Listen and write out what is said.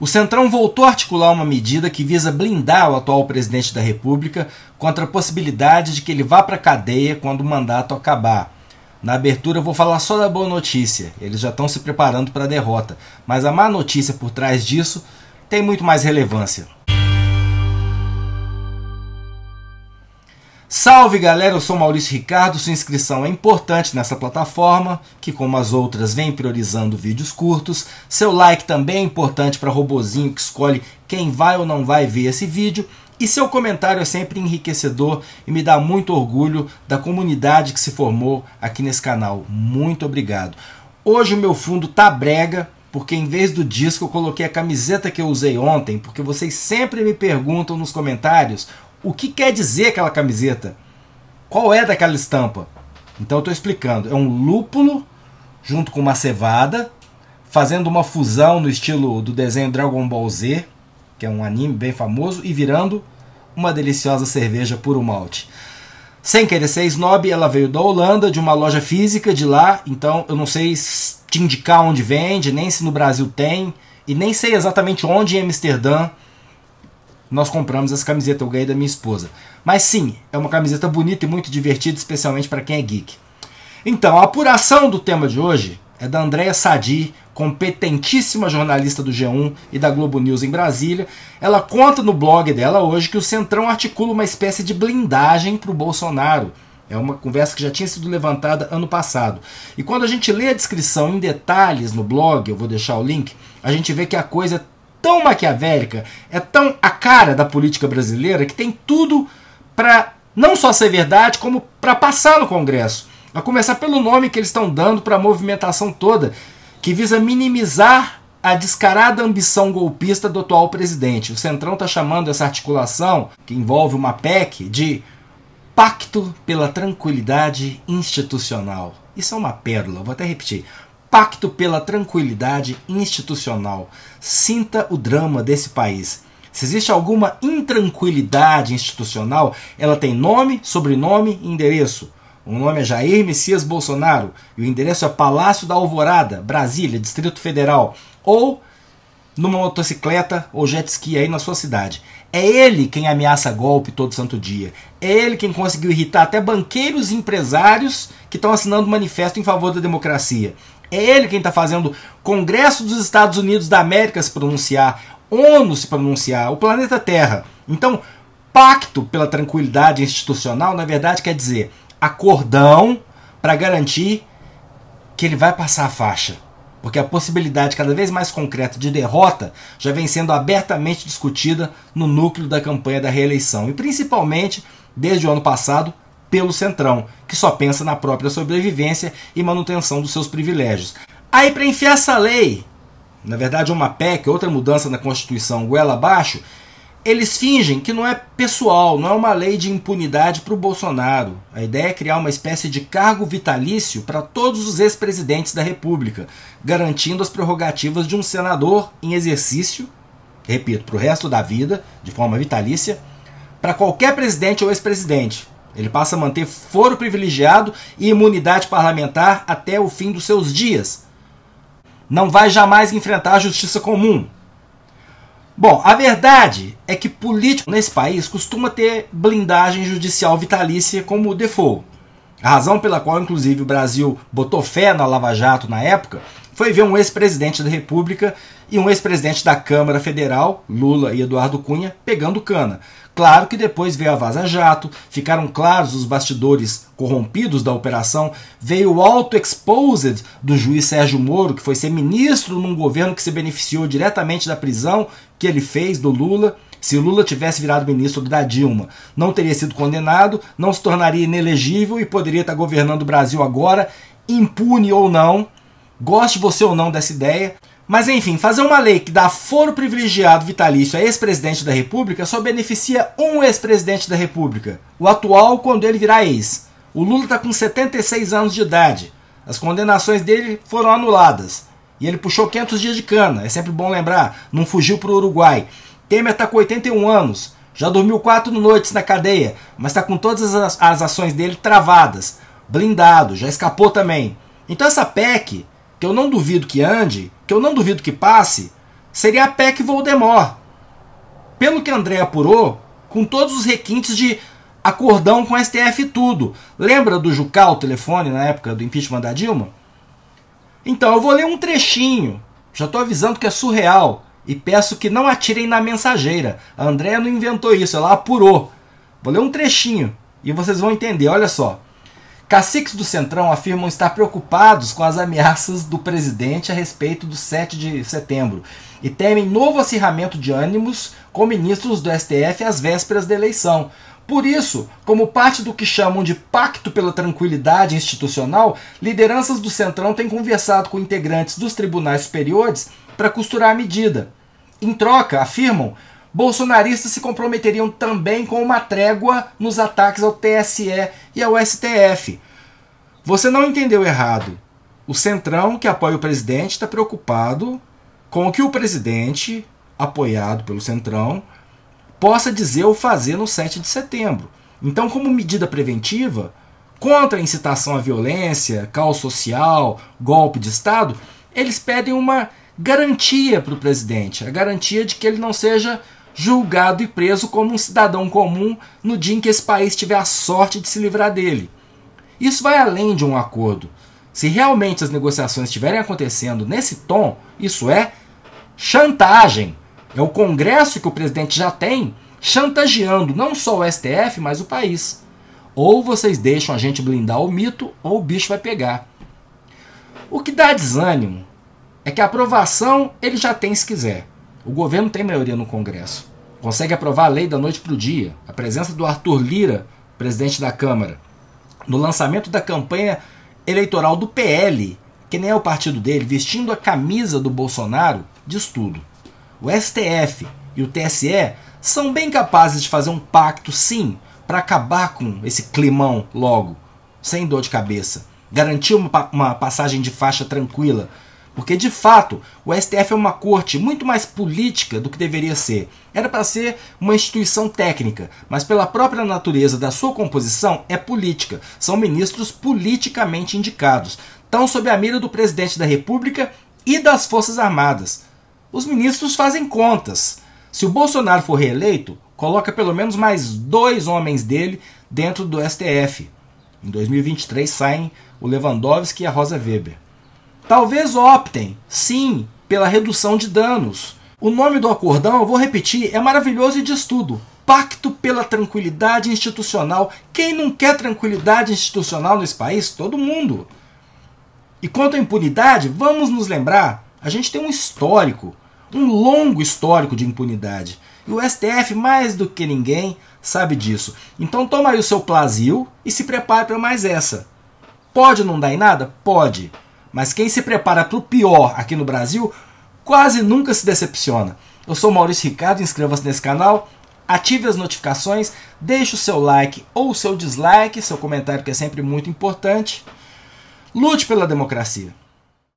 O Centrão voltou a articular uma medida que visa blindar o atual presidente da República contra a possibilidade de que ele vá para a cadeia quando o mandato acabar. Na abertura eu vou falar só da boa notícia, eles já estão se preparando para a derrota, mas a má notícia por trás disso tem muito mais relevância. Salve galera, eu sou Maurício Ricardo. Sua inscrição é importante nessa plataforma, que como as outras vem priorizando vídeos curtos. Seu like também é importante para robozinho que escolhe quem vai ou não vai ver esse vídeo. E seu comentário é sempre enriquecedor e me dá muito orgulho da comunidade que se formou aqui nesse canal. Muito obrigado. Hoje o meu fundo tá brega, porque em vez do disco eu coloquei a camiseta que eu usei ontem, porque vocês sempre me perguntam nos comentários o que quer dizer aquela camiseta? Qual é daquela estampa? Então eu estou explicando. É um lúpulo junto com uma cevada, fazendo uma fusão no estilo do desenho Dragon Ball Z, que é um anime bem famoso, e virando uma deliciosa cerveja puro malte. Sem querer ser snob, ela veio da Holanda, de uma loja física de lá, então eu não sei te indicar onde vende, nem se no Brasil tem, e nem sei exatamente onde em Amsterdã nós compramos essa camiseta, eu ganhei da minha esposa. Mas sim, é uma camiseta bonita e muito divertida, especialmente para quem é geek. Então, a apuração do tema de hoje é da Andréa Sadi, competentíssima jornalista do G1 e da Globo News em Brasília. Ela conta no blog dela hoje que o Centrão articula uma espécie de blindagem para o Bolsonaro. É uma conversa que já tinha sido levantada ano passado. E quando a gente lê a descrição em detalhes no blog, eu vou deixar o link, a gente vê que a coisa tão maquiavélica, é tão a cara da política brasileira que tem tudo para não só ser verdade, como para passar no Congresso. A começar pelo nome que eles estão dando para a movimentação toda, que visa minimizar a descarada ambição golpista do atual presidente. O Centrão está chamando essa articulação, que envolve uma PEC, de Pacto pela Tranquilidade Institucional. Isso é uma pérola, vou até repetir. Pacto pela Tranquilidade Institucional. Sinta o drama desse país. Se existe alguma intranquilidade institucional, ela tem nome, sobrenome e endereço. O nome é Jair Messias Bolsonaro e o endereço é Palácio da Alvorada, Brasília, Distrito Federal. Ou numa motocicleta ou jet ski aí na sua cidade. É ele quem ameaça golpe todo santo dia. É ele quem conseguiu irritar até banqueiros e empresários que estão assinando manifesto em favor da democracia. É ele quem está fazendo Congresso dos Estados Unidos da América se pronunciar, ONU se pronunciar, o planeta Terra. Então, pacto pela tranquilidade institucional, na verdade, quer dizer acordão para garantir que ele vai passar a faixa. Porque a possibilidade cada vez mais concreta de derrota já vem sendo abertamente discutida no núcleo da campanha da reeleição. E principalmente, desde o ano passado, pelo Centrão, que só pensa na própria sobrevivência e manutenção dos seus privilégios. Aí, para enfiar essa lei, na verdade, uma PEC, outra mudança na Constituição, goela abaixo, eles fingem que não é pessoal, não é uma lei de impunidade para o Bolsonaro. A ideia é criar uma espécie de cargo vitalício para todos os ex-presidentes da República, garantindo as prerrogativas de um senador em exercício, repito, para o resto da vida, de forma vitalícia, para qualquer presidente ou ex-presidente, ele passa a manter foro privilegiado e imunidade parlamentar até o fim dos seus dias. Não vai jamais enfrentar a justiça comum. Bom, a verdade é que político nesse país costuma ter blindagem judicial vitalícia como default. A razão pela qual, inclusive, o Brasil botou fé na Lava Jato na época foi ver um ex-presidente da República e um ex-presidente da Câmara Federal, Lula e Eduardo Cunha, pegando cana. Claro que depois veio a Vaza Jato, ficaram claros os bastidores corrompidos da operação, veio o auto-exposed do juiz Sérgio Moro, que foi ser ministro num governo que se beneficiou diretamente da prisão que ele fez do Lula. Se Lula tivesse virado ministro da Dilma, não teria sido condenado, não se tornaria inelegível e poderia estar governando o Brasil agora, impune ou não. Goste você ou não dessa ideia, mas enfim, fazer uma lei que dá foro privilegiado vitalício a ex-presidente da República só beneficia um ex-presidente da República, o atual quando ele virar ex. O Lula está com 76 anos de idade. As condenações dele foram anuladas. E ele puxou 500 dias de cana, é sempre bom lembrar, não fugiu para o Uruguai. Temer está com 81 anos, já dormiu quatro noites na cadeia, mas está com todas as, as ações dele travadas, blindado, já escapou também. Então essa PEC que eu não duvido que ande, que eu não duvido que passe, seria a PEC Voldemort. Pelo que André apurou, com todos os requintes de acordão com o STF e tudo. Lembra do Jucal, o telefone, na época do impeachment da Dilma? Então, eu vou ler um trechinho. Já estou avisando que é surreal. E peço que não atirem na mensageira. A Andréa não inventou isso, ela apurou. Vou ler um trechinho e vocês vão entender. Olha só. Caciques do Centrão afirmam estar preocupados com as ameaças do presidente a respeito do 7 de setembro e temem novo acirramento de ânimos com ministros do STF às vésperas da eleição. Por isso, como parte do que chamam de Pacto pela Tranquilidade Institucional, lideranças do Centrão têm conversado com integrantes dos tribunais superiores para costurar a medida. Em troca, afirmam, bolsonaristas se comprometeriam também com uma trégua nos ataques ao TSE e ao STF. Você não entendeu errado. O Centrão, que apoia o presidente, está preocupado com o que o presidente, apoiado pelo Centrão, possa dizer ou fazer no 7 de setembro. Então, como medida preventiva, contra a incitação à violência, caos social, golpe de Estado, eles pedem uma garantia para o presidente, a garantia de que ele não seja julgado e preso como um cidadão comum no dia em que esse país tiver a sorte de se livrar dele. Isso vai além de um acordo. Se realmente as negociações estiverem acontecendo nesse tom, isso é chantagem. É o Congresso que o presidente já tem chantageando não só o STF, mas o país. Ou vocês deixam a gente blindar o mito, ou o bicho vai pegar. O que dá desânimo é que a aprovação ele já tem se quiser. O governo tem maioria no Congresso. Consegue aprovar a lei da noite para o dia. A presença do Arthur Lira, presidente da Câmara, no lançamento da campanha eleitoral do PL, que nem é o partido dele, vestindo a camisa do Bolsonaro, diz tudo. O STF e o TSE são bem capazes de fazer um pacto, sim, para acabar com esse climão logo, sem dor de cabeça. Garantir uma, uma passagem de faixa tranquila porque, de fato, o STF é uma corte muito mais política do que deveria ser. Era para ser uma instituição técnica, mas, pela própria natureza da sua composição, é política. São ministros politicamente indicados. Estão sob a mira do presidente da República e das Forças Armadas. Os ministros fazem contas. Se o Bolsonaro for reeleito, coloca pelo menos mais dois homens dele dentro do STF. Em 2023 saem o Lewandowski e a Rosa Weber. Talvez optem, sim, pela redução de danos. O nome do acordão, eu vou repetir, é maravilhoso e diz tudo. Pacto pela Tranquilidade Institucional. Quem não quer tranquilidade institucional nesse país? Todo mundo. E quanto à impunidade, vamos nos lembrar: a gente tem um histórico, um longo histórico de impunidade. E o STF, mais do que ninguém, sabe disso. Então toma aí o seu Plasil e se prepare para mais essa. Pode não dar em nada? Pode. Mas quem se prepara para o pior aqui no Brasil quase nunca se decepciona. Eu sou Maurício Ricardo, inscreva-se nesse canal, ative as notificações, deixe o seu like ou o seu dislike, seu comentário que é sempre muito importante. Lute pela democracia.